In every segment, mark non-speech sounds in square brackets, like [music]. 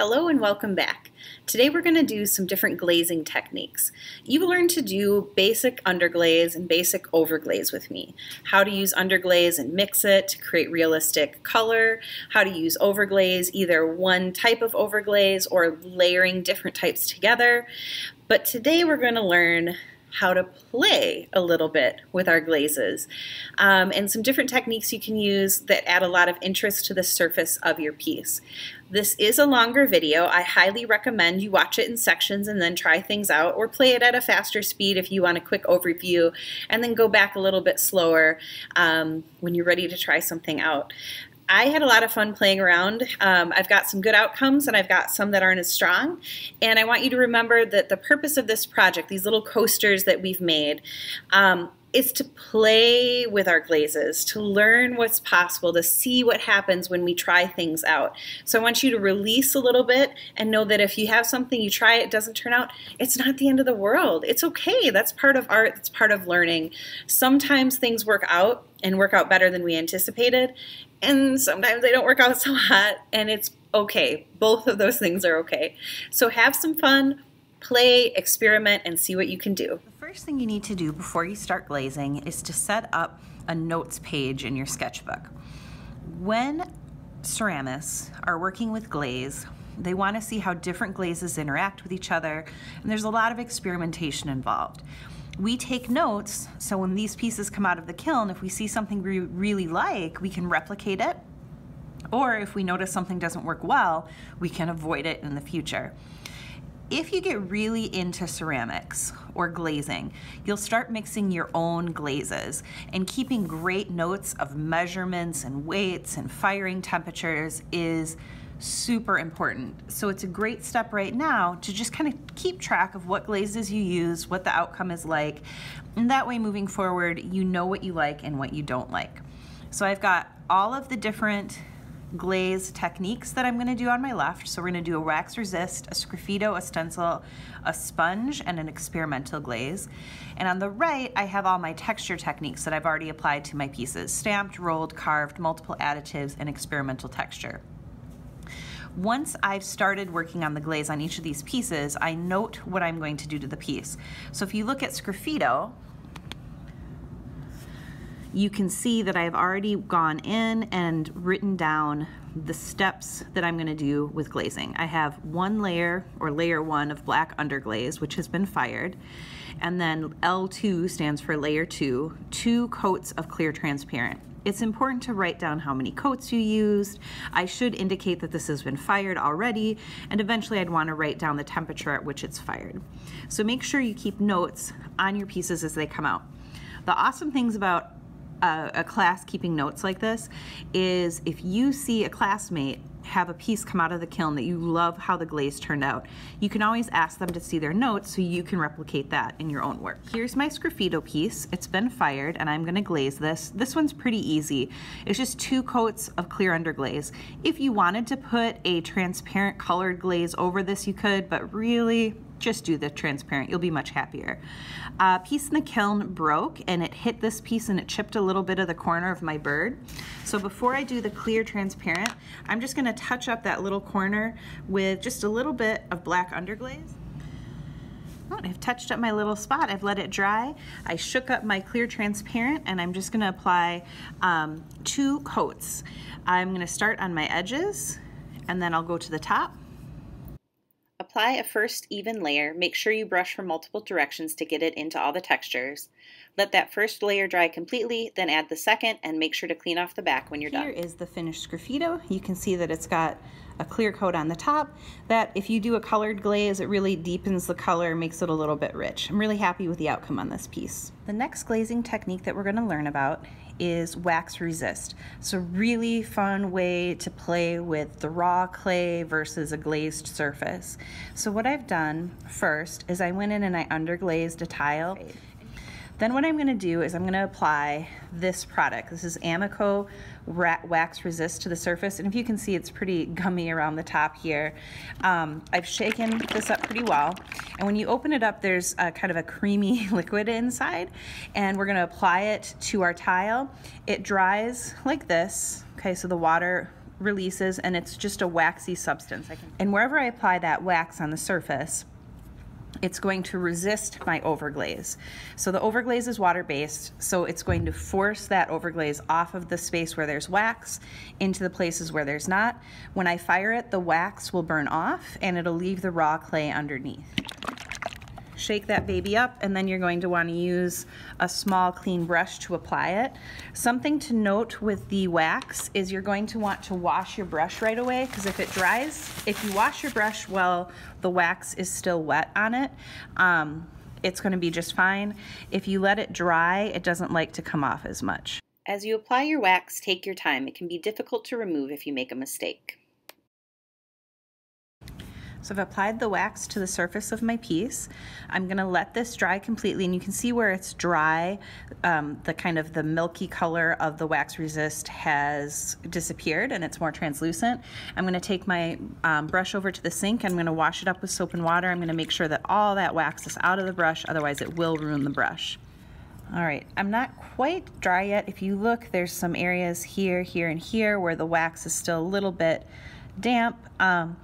Hello and welcome back. Today we're going to do some different glazing techniques. You've learned to do basic underglaze and basic overglaze with me. How to use underglaze and mix it to create realistic color, how to use overglaze, either one type of overglaze or layering different types together. But today we're going to learn how to play a little bit with our glazes um, and some different techniques you can use that add a lot of interest to the surface of your piece. This is a longer video. I highly recommend you watch it in sections and then try things out or play it at a faster speed if you want a quick overview and then go back a little bit slower um, when you're ready to try something out. I had a lot of fun playing around. Um, I've got some good outcomes and I've got some that aren't as strong. And I want you to remember that the purpose of this project, these little coasters that we've made, um, is to play with our glazes, to learn what's possible, to see what happens when we try things out. So I want you to release a little bit and know that if you have something, you try it, doesn't turn out, it's not the end of the world. It's okay. That's part of art, that's part of learning. Sometimes things work out and work out better than we anticipated, and sometimes they don't work out [laughs] so hot, and it's okay. Both of those things are okay. So have some fun, play, experiment, and see what you can do. First thing you need to do before you start glazing is to set up a notes page in your sketchbook. When ceramists are working with glaze, they want to see how different glazes interact with each other, and there's a lot of experimentation involved we take notes so when these pieces come out of the kiln, if we see something we really like, we can replicate it. Or if we notice something doesn't work well, we can avoid it in the future. If you get really into ceramics or glazing, you'll start mixing your own glazes and keeping great notes of measurements and weights and firing temperatures is super important. So it's a great step right now to just kind of keep track of what glazes you use, what the outcome is like, and that way moving forward, you know what you like and what you don't like. So I've got all of the different glaze techniques that I'm gonna do on my left. So we're gonna do a wax resist, a sgraffito, a stencil, a sponge, and an experimental glaze. And on the right, I have all my texture techniques that I've already applied to my pieces, stamped, rolled, carved, multiple additives, and experimental texture. Once I've started working on the glaze on each of these pieces, I note what I'm going to do to the piece. So if you look at Sgraffito, you can see that I've already gone in and written down the steps that I'm gonna do with glazing. I have one layer or layer one of black underglaze, which has been fired. And then L2 stands for layer two, two coats of clear transparent. It's important to write down how many coats you used. I should indicate that this has been fired already, and eventually I'd want to write down the temperature at which it's fired. So make sure you keep notes on your pieces as they come out. The awesome things about a, a class keeping notes like this is if you see a classmate have a piece come out of the kiln that you love how the glaze turned out, you can always ask them to see their notes so you can replicate that in your own work. Here's my Sgraffito piece. It's been fired and I'm gonna glaze this. This one's pretty easy. It's just two coats of clear underglaze. If you wanted to put a transparent colored glaze over this, you could, but really, just do the transparent, you'll be much happier. A uh, piece in the kiln broke and it hit this piece and it chipped a little bit of the corner of my bird. So before I do the clear transparent, I'm just gonna touch up that little corner with just a little bit of black underglaze. Oh, I've touched up my little spot. I've let it dry. I shook up my clear transparent and I'm just gonna apply um, two coats. I'm gonna start on my edges and then I'll go to the top Apply a first even layer. Make sure you brush from multiple directions to get it into all the textures. Let that first layer dry completely, then add the second and make sure to clean off the back when you're Here done. Here is the finished Sgraffito. You can see that it's got a clear coat on the top that if you do a colored glaze, it really deepens the color, makes it a little bit rich. I'm really happy with the outcome on this piece. The next glazing technique that we're gonna learn about is wax resist. It's a really fun way to play with the raw clay versus a glazed surface. So what I've done first is I went in and I underglazed a tile. Then what I'm gonna do is I'm gonna apply this product. This is Amaco Wax Resist to the surface. And if you can see, it's pretty gummy around the top here. Um, I've shaken this up pretty well. And when you open it up, there's a kind of a creamy [laughs] liquid inside. And we're gonna apply it to our tile. It dries like this. Okay, so the water releases and it's just a waxy substance. And wherever I apply that wax on the surface, it's going to resist my overglaze. So the overglaze is water-based, so it's going to force that overglaze off of the space where there's wax into the places where there's not. When I fire it, the wax will burn off and it'll leave the raw clay underneath shake that baby up, and then you're going to want to use a small clean brush to apply it. Something to note with the wax is you're going to want to wash your brush right away because if it dries, if you wash your brush while the wax is still wet on it, um, it's going to be just fine. If you let it dry, it doesn't like to come off as much. As you apply your wax, take your time. It can be difficult to remove if you make a mistake. So I've applied the wax to the surface of my piece. I'm gonna let this dry completely and you can see where it's dry, um, the kind of the milky color of the wax resist has disappeared and it's more translucent. I'm gonna take my um, brush over to the sink. I'm gonna wash it up with soap and water. I'm gonna make sure that all that wax is out of the brush, otherwise it will ruin the brush. All right, I'm not quite dry yet. If you look, there's some areas here, here, and here where the wax is still a little bit damp. Um,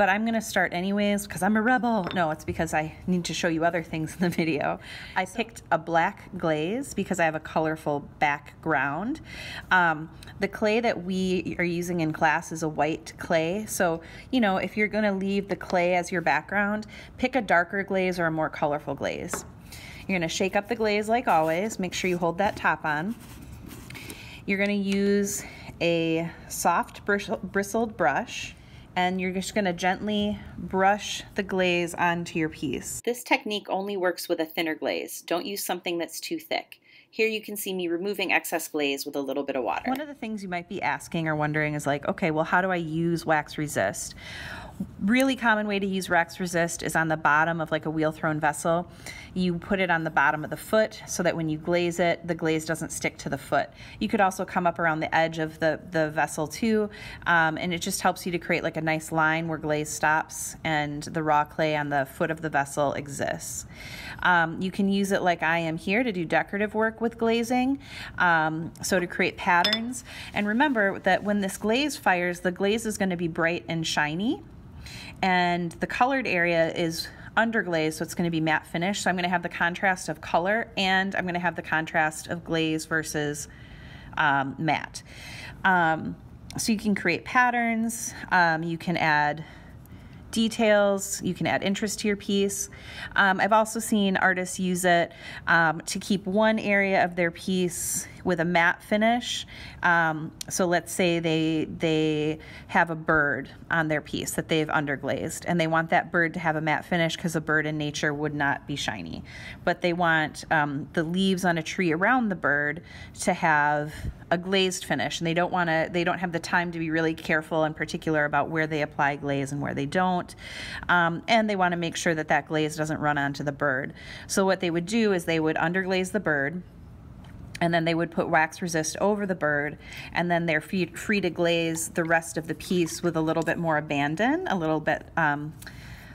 but I'm gonna start anyways because I'm a rebel. No, it's because I need to show you other things in the video. I picked a black glaze because I have a colorful background. Um, the clay that we are using in class is a white clay. So, you know, if you're gonna leave the clay as your background, pick a darker glaze or a more colorful glaze. You're gonna shake up the glaze like always. Make sure you hold that top on. You're gonna use a soft bristled brush and you're just going to gently brush the glaze onto your piece. This technique only works with a thinner glaze. Don't use something that's too thick. Here you can see me removing excess glaze with a little bit of water. One of the things you might be asking or wondering is like, okay, well, how do I use wax resist? really common way to use wax resist is on the bottom of like a wheel thrown vessel. You put it on the bottom of the foot so that when you glaze it, the glaze doesn't stick to the foot. You could also come up around the edge of the, the vessel too, um, and it just helps you to create like a nice line where glaze stops and the raw clay on the foot of the vessel exists. Um, you can use it like I am here to do decorative work with glazing, um, so to create patterns. And remember that when this glaze fires, the glaze is going to be bright and shiny and the colored area is underglaze, so it's going to be matte finish. So I'm going to have the contrast of color and I'm going to have the contrast of glaze versus um, matte. Um, so you can create patterns, um, you can add details, you can add interest to your piece. Um, I've also seen artists use it um, to keep one area of their piece with a matte finish. Um, so let's say they they have a bird on their piece that they've underglazed, and they want that bird to have a matte finish because a bird in nature would not be shiny. But they want um, the leaves on a tree around the bird to have a glazed finish, and they don't want to. They don't have the time to be really careful and particular about where they apply glaze and where they don't, um, and they want to make sure that that glaze doesn't run onto the bird. So what they would do is they would underglaze the bird and then they would put wax resist over the bird and then they're free, free to glaze the rest of the piece with a little bit more abandon a little bit um,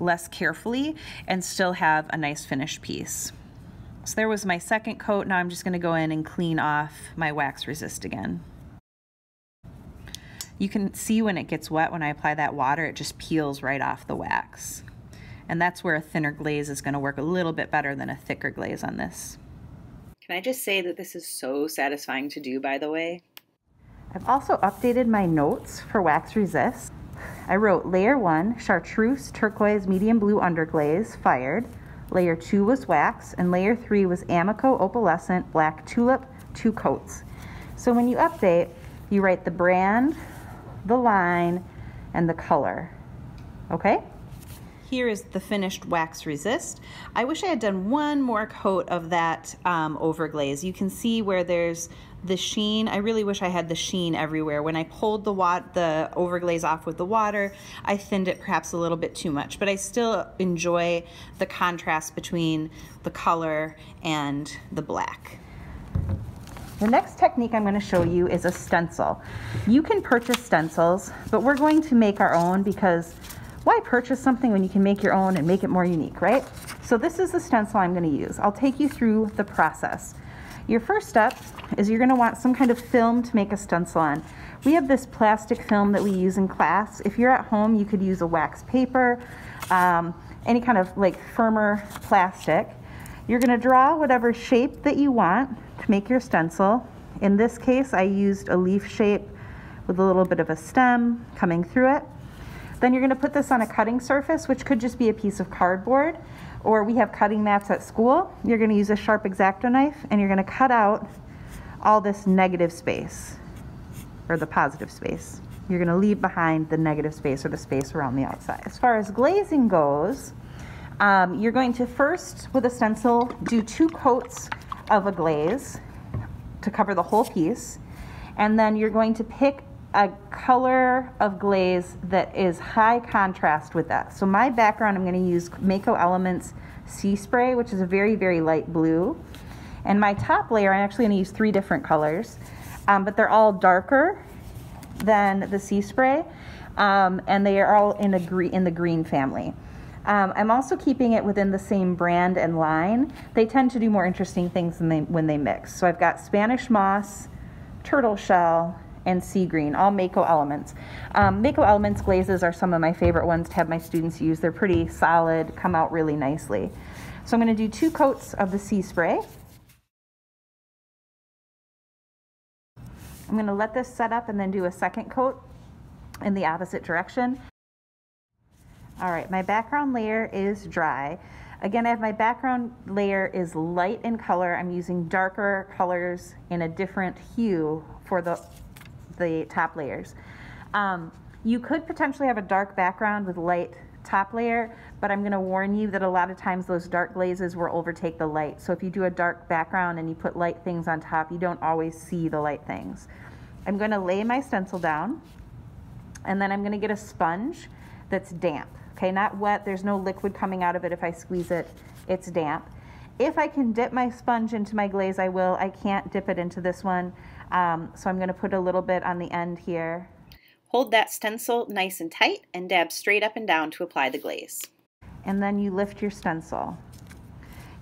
less carefully and still have a nice finished piece. So there was my second coat. Now I'm just going to go in and clean off my wax resist again. You can see when it gets wet when I apply that water it just peels right off the wax. And that's where a thinner glaze is going to work a little bit better than a thicker glaze on this. Can I just say that this is so satisfying to do, by the way? I've also updated my notes for Wax Resist. I wrote layer one, chartreuse, turquoise, medium blue underglaze, fired. Layer two was wax, and layer three was Amaco opalescent, black tulip, two coats. So when you update, you write the brand, the line, and the color. Okay? Here is the finished wax resist. I wish I had done one more coat of that um, overglaze. You can see where there's the sheen. I really wish I had the sheen everywhere. When I pulled the, wat the overglaze off with the water, I thinned it perhaps a little bit too much, but I still enjoy the contrast between the color and the black. The next technique I'm going to show you is a stencil. You can purchase stencils, but we're going to make our own because why purchase something when you can make your own and make it more unique, right? So this is the stencil I'm gonna use. I'll take you through the process. Your first step is you're gonna want some kind of film to make a stencil on. We have this plastic film that we use in class. If you're at home, you could use a wax paper, um, any kind of like firmer plastic. You're gonna draw whatever shape that you want to make your stencil. In this case, I used a leaf shape with a little bit of a stem coming through it. Then you're gonna put this on a cutting surface, which could just be a piece of cardboard, or we have cutting mats at school. You're gonna use a sharp X-Acto knife and you're gonna cut out all this negative space, or the positive space. You're gonna leave behind the negative space or the space around the outside. As far as glazing goes, um, you're going to first, with a stencil, do two coats of a glaze to cover the whole piece. And then you're going to pick a color of glaze that is high contrast with that. So my background, I'm going to use Amaco Elements Sea Spray, which is a very, very light blue. And my top layer, I'm actually going to use three different colors, um, but they're all darker than the Sea Spray, um, and they are all in, a in the green family. Um, I'm also keeping it within the same brand and line. They tend to do more interesting things they, when they mix. So I've got Spanish moss, turtle shell, and sea green, all Amaco elements. Um, Amaco elements glazes are some of my favorite ones to have my students use. They're pretty solid, come out really nicely. So I'm going to do two coats of the sea spray. I'm going to let this set up and then do a second coat in the opposite direction. All right, my background layer is dry. Again, I have my background layer is light in color. I'm using darker colors in a different hue for the, the top layers. Um, you could potentially have a dark background with light top layer, but I'm gonna warn you that a lot of times those dark glazes will overtake the light. So if you do a dark background and you put light things on top, you don't always see the light things. I'm gonna lay my stencil down, and then I'm gonna get a sponge that's damp. Okay, not wet, there's no liquid coming out of it if I squeeze it, it's damp. If I can dip my sponge into my glaze, I will. I can't dip it into this one, um, so I'm gonna put a little bit on the end here. Hold that stencil nice and tight and dab straight up and down to apply the glaze. And then you lift your stencil.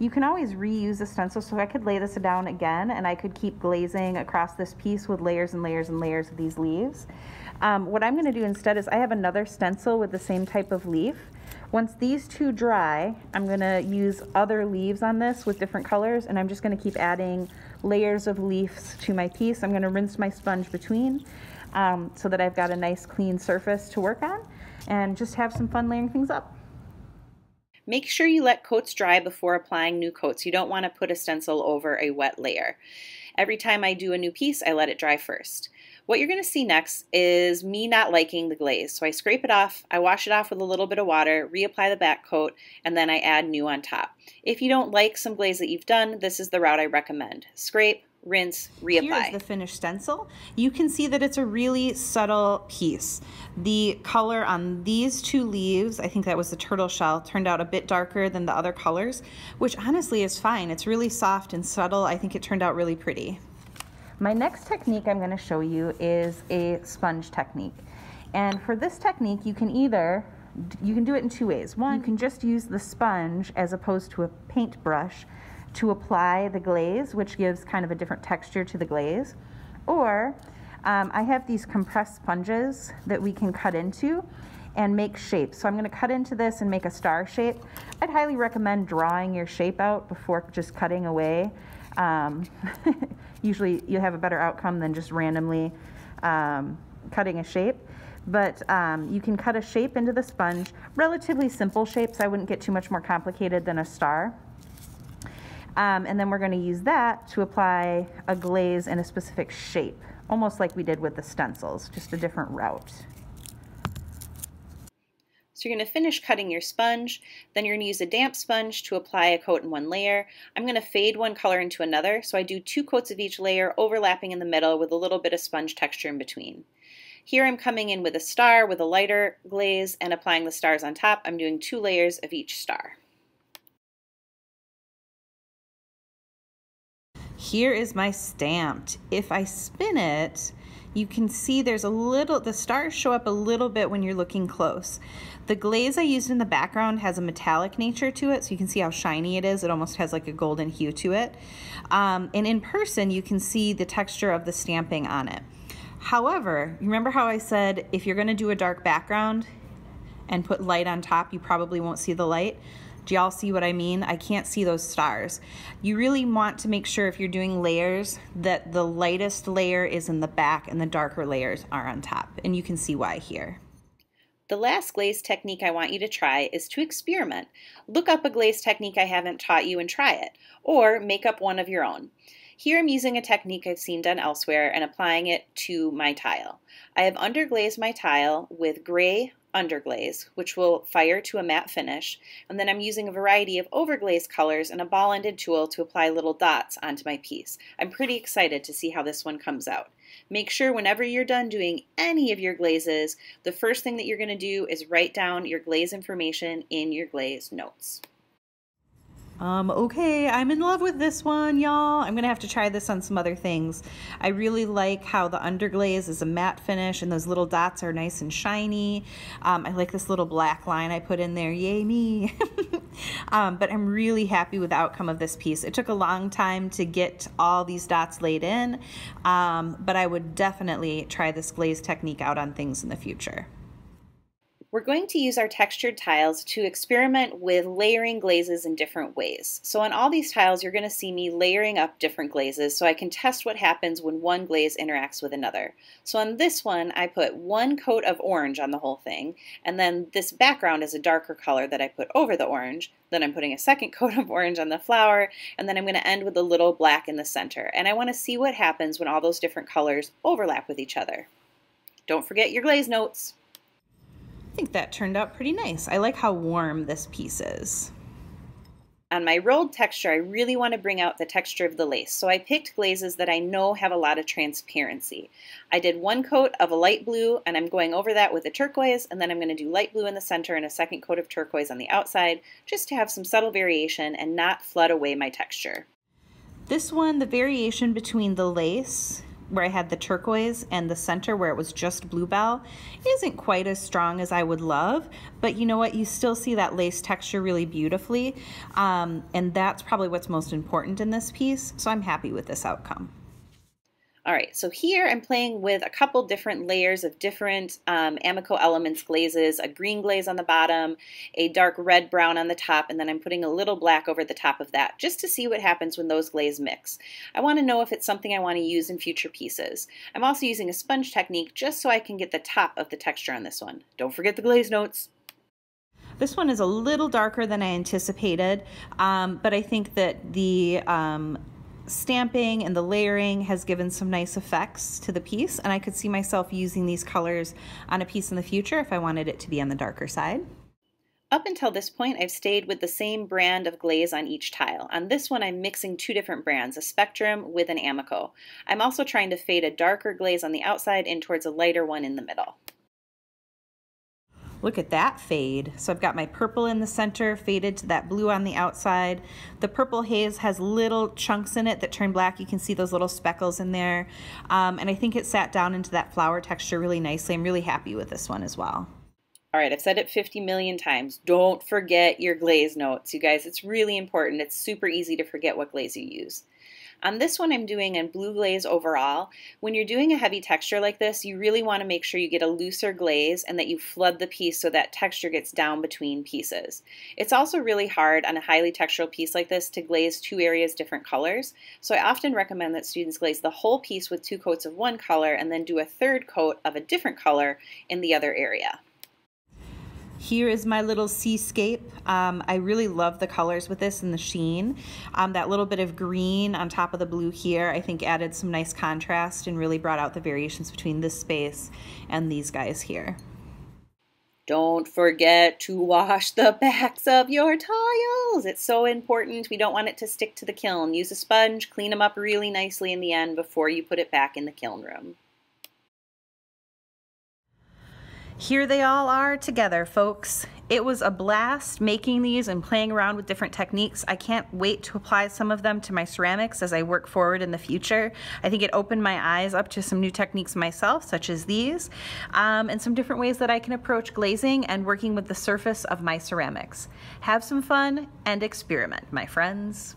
You can always reuse a stencil, so I could lay this down again and I could keep glazing across this piece with layers and layers and layers of these leaves. Um, what I'm going to do instead is I have another stencil with the same type of leaf. Once these two dry, I'm going to use other leaves on this with different colors and I'm just going to keep adding layers of leaves to my piece. I'm going to rinse my sponge between um, so that I've got a nice clean surface to work on and just have some fun layering things up. Make sure you let coats dry before applying new coats. You don't want to put a stencil over a wet layer. Every time I do a new piece, I let it dry first. What you're going to see next is me not liking the glaze. So I scrape it off, I wash it off with a little bit of water, reapply the back coat, and then I add new on top. If you don't like some glaze that you've done, this is the route I recommend. Scrape, rinse, reapply. Here's the finished stencil. You can see that it's a really subtle piece. The color on these two leaves, I think that was the turtle shell, turned out a bit darker than the other colors, which honestly is fine. It's really soft and subtle. I think it turned out really pretty. My next technique I'm going to show you is a sponge technique. And for this technique, you can either, you can do it in two ways. One, you can just use the sponge as opposed to a paintbrush to apply the glaze, which gives kind of a different texture to the glaze. Or um, I have these compressed sponges that we can cut into and make shapes. So I'm going to cut into this and make a star shape. I'd highly recommend drawing your shape out before just cutting away. Um, [laughs] usually you have a better outcome than just randomly um, cutting a shape. But um, you can cut a shape into the sponge, relatively simple shapes. I wouldn't get too much more complicated than a star. Um, and then we're going to use that to apply a glaze in a specific shape, almost like we did with the stencils, just a different route. You're going to finish cutting your sponge, then you're going to use a damp sponge to apply a coat in one layer. I'm going to fade one color into another, so I do two coats of each layer overlapping in the middle with a little bit of sponge texture in between. Here I'm coming in with a star with a lighter glaze and applying the stars on top. I'm doing two layers of each star. Here is my stamped. If I spin it, you can see there's a little, the stars show up a little bit when you're looking close. The glaze I used in the background has a metallic nature to it, so you can see how shiny it is. It almost has like a golden hue to it. Um, and in person, you can see the texture of the stamping on it. However, remember how I said if you're gonna do a dark background and put light on top, you probably won't see the light? Do y'all see what I mean? I can't see those stars. You really want to make sure if you're doing layers that the lightest layer is in the back and the darker layers are on top. And you can see why here. The last glaze technique I want you to try is to experiment. Look up a glaze technique I haven't taught you and try it, or make up one of your own. Here I'm using a technique I've seen done elsewhere and applying it to my tile. I have underglazed my tile with gray underglaze, which will fire to a matte finish, and then I'm using a variety of overglaze colors and a ball-ended tool to apply little dots onto my piece. I'm pretty excited to see how this one comes out. Make sure whenever you're done doing any of your glazes, the first thing that you're going to do is write down your glaze information in your glaze notes. Um, okay, I'm in love with this one, y'all. I'm gonna have to try this on some other things. I really like how the underglaze is a matte finish and those little dots are nice and shiny. Um, I like this little black line I put in there, yay me. [laughs] um, but I'm really happy with the outcome of this piece. It took a long time to get all these dots laid in, um, but I would definitely try this glaze technique out on things in the future. We're going to use our textured tiles to experiment with layering glazes in different ways. So on all these tiles, you're going to see me layering up different glazes so I can test what happens when one glaze interacts with another. So on this one, I put one coat of orange on the whole thing, and then this background is a darker color that I put over the orange. Then I'm putting a second [laughs] coat of orange on the flower, and then I'm going to end with a little black in the center. And I want to see what happens when all those different colors overlap with each other. Don't forget your glaze notes. I think that turned out pretty nice. I like how warm this piece is. On my rolled texture, I really want to bring out the texture of the lace, so I picked glazes that I know have a lot of transparency. I did one coat of a light blue, and I'm going over that with a turquoise, and then I'm going to do light blue in the center and a second coat of turquoise on the outside, just to have some subtle variation and not flood away my texture. This one, the variation between the lace where I had the turquoise and the center where it was just bluebell isn't quite as strong as I would love, but you know what? You still see that lace texture really beautifully, um, and that's probably what's most important in this piece, so I'm happy with this outcome. All right, so here I'm playing with a couple different layers of different um, Amaco Elements glazes, a green glaze on the bottom, a dark red brown on the top, and then I'm putting a little black over the top of that just to see what happens when those glaze mix. I want to know if it's something I want to use in future pieces. I'm also using a sponge technique just so I can get the top of the texture on this one. Don't forget the glaze notes. This one is a little darker than I anticipated, um, but I think that the um, stamping and the layering has given some nice effects to the piece and I could see myself using these colors on a piece in the future if I wanted it to be on the darker side. Up until this point, I've stayed with the same brand of glaze on each tile. On this one, I'm mixing two different brands, a Spectrum with an Amaco. I'm also trying to fade a darker glaze on the outside in towards a lighter one in the middle. Look at that fade. So I've got my purple in the center, faded to that blue on the outside. The purple haze has little chunks in it that turn black. You can see those little speckles in there. Um, and I think it sat down into that flower texture really nicely. I'm really happy with this one as well. All right, I've said it 50 million times. Don't forget your glaze notes, you guys. It's really important. It's super easy to forget what glaze you use. On this one I'm doing in blue glaze overall. When you're doing a heavy texture like this, you really want to make sure you get a looser glaze and that you flood the piece so that texture gets down between pieces. It's also really hard on a highly textural piece like this to glaze two areas different colors, so I often recommend that students glaze the whole piece with two coats of one color and then do a third coat of a different color in the other area. Here is my little seascape. Um, I really love the colors with this and the sheen. Um, that little bit of green on top of the blue here I think added some nice contrast and really brought out the variations between this space and these guys here. Don't forget to wash the [laughs] backs of your tiles. It's so important. We don't want it to stick to the kiln. Use a sponge, clean them up really nicely in the end before you put it back in the kiln room. Here they all are together, folks. It was a blast making these and playing around with different techniques. I can't wait to apply some of them to my ceramics as I work forward in the future. I think it opened my eyes up to some new techniques myself, such as these, um, and some different ways that I can approach glazing and working with the surface of my ceramics. Have some fun and experiment, my friends.